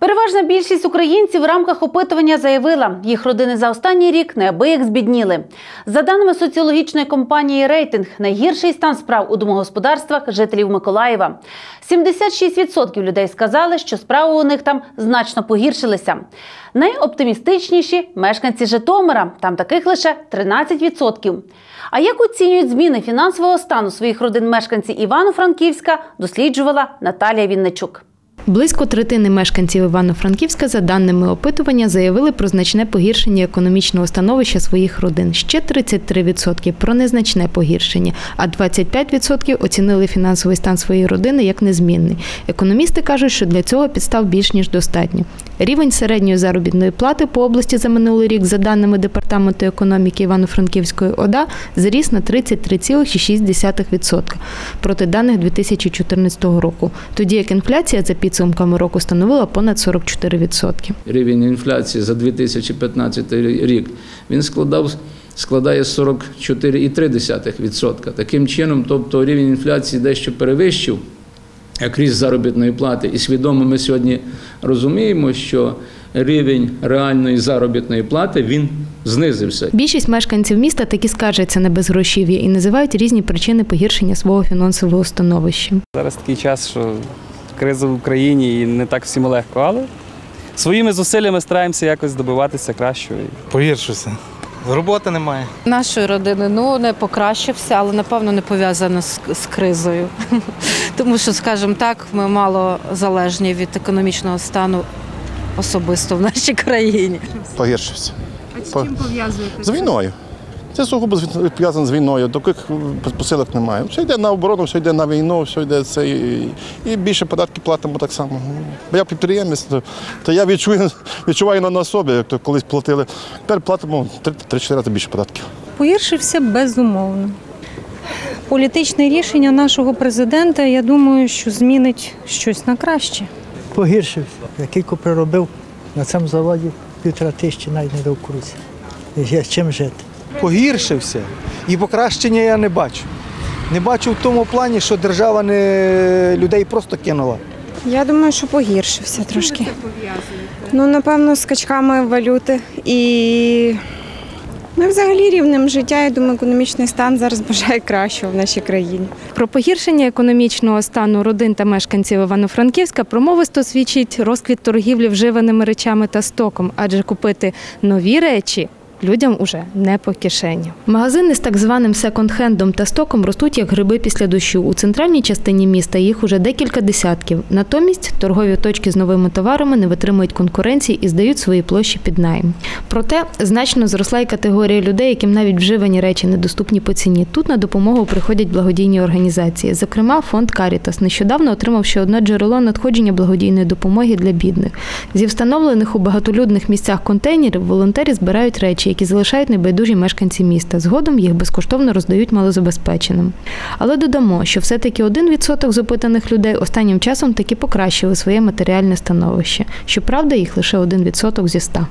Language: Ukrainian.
Переважна більшість українців в рамках опитування заявила, їх родини за останній рік неабияк збідніли. За даними соціологічної компанії Рейтинг, найгірший стан справ у домогосподарствах жителів Миколаєва. 76% людей сказали, що справи у них там значно погіршилися. Найоптимістичніші мешканці Житомира. Там таких лише 13%. А як оцінюють зміни фінансового стану своїх родин мешканці Івано-Франківська, досліджувала Наталія Вінничук. Близько третини мешканців Івано-Франківська, за даними опитування, заявили про значне погіршення економічного становища своїх родин. Ще 33% про незначне погіршення, а 25% оцінили фінансовий стан своєї родини як незмінний. Економісти кажуть, що для цього підстав більш ніж достатньо. Рівень середньої заробітної плати по області за минулий рік, за даними департаменту економіки Івано-Франківської ОДА, зріс на 33,6% проти даних 2014 року. Тоді як інфляція за підсумками року становила понад 44%. рівень інфляції за 2015 рік він складав складає 44,3%. Таким чином, тобто рівень інфляції дещо перевищив як ріст заробітної плати. І свідомо ми сьогодні розуміємо, що рівень реальної заробітної плати він знизився. Більшість мешканців міста таки скаржаться на безгрошів'я і називають різні причини погіршення свого фінансового становища. Зараз такий час, що криза в Україні і не так всім легко, але своїми зусиллями стараємося якось добиватися кращого. Погіршився. Роботи немає. Нашої родини ну не покращився, але напевно не пов'язано з, з кризою. Тому що, скажімо так, ми мало залежні від економічного стану особисто в нашій країні. погіршився. А з чим пов'язуєте? З війною. Це сугубо пов'язано з війною. Таких посилок немає. Все йде на оборону, все йде на війну, все йде це. І, і більше податки платимо так само. Бо я підприємець, то, то я відчую, відчуваю на, собі, як то колись платили. Тепер платимо 3-4 рази більше податків. Погіршився безумовно. Політичне рішення нашого президента, я думаю, що змінить щось на краще. погіршився. Я кілько приробив на цьому заводі півтора тисячі навіть не круці. Є чим жити. Погіршився. І покращення я не бачу. Не бачу в тому плані, що держава не людей просто кинула. Я думаю, що погіршився трошки. Ну, напевно, з скачками валюти і ну, і взагалі рівнем життя. Я думаю, економічний стан зараз бажає кращого в нашій країні. Про погіршення економічного стану родин та мешканців Івано-Франківська промовисто свідчить розквіт торгівлі вживаними речами та стоком, адже купити нові речі. Людям уже не по кишені. Магазини з так званим секонд-хендом та стоком ростуть як гриби після дощу. У центральній частині міста їх уже декілька десятків. Натомість торгові точки з новими товарами не витримують конкуренції і здають свої площі під найм. Проте значно зросла й категорія людей, яким навіть вживані речі недоступні по ціні. Тут на допомогу приходять благодійні організації. Зокрема, фонд Карітас нещодавно отримав ще одне джерело надходження благодійної допомоги для бідних. Зі встановлених у багатолюдних місцях контейнерів волонтери збирають речі, які залишають небайдужі мешканці міста. Згодом їх безкоштовно роздають малозабезпеченим. Але додамо, що все-таки один відсоток з опитаних людей останнім часом таки покращили своє матеріальне становище. Щоправда, їх лише один відсоток зі ста.